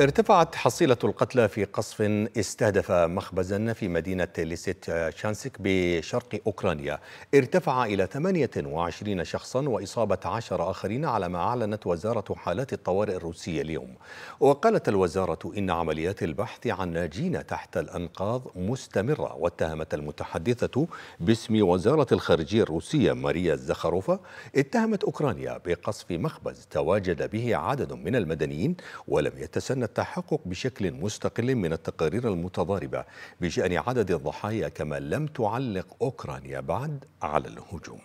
ارتفعت حصيلة القتلى في قصف استهدف مخبزا في مدينة ليسيت شانسك بشرق أوكرانيا. ارتفع إلى 28 شخصا وإصابة 10 آخرين على ما أعلنت وزارة حالات الطوارئ الروسية اليوم. وقالت الوزارة إن عمليات البحث عن ناجين تحت الأنقاض مستمرة واتهمت المتحدثة باسم وزارة الخارجية الروسية ماريا زخاروفا. اتهمت أوكرانيا بقصف مخبز تواجد به عدد من المدنيين ولم يتسنى التحقق بشكل مستقل من التقارير المتضاربة بشأن عدد الضحايا كما لم تعلق أوكرانيا بعد على الهجوم.